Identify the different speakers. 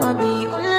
Speaker 1: I'll be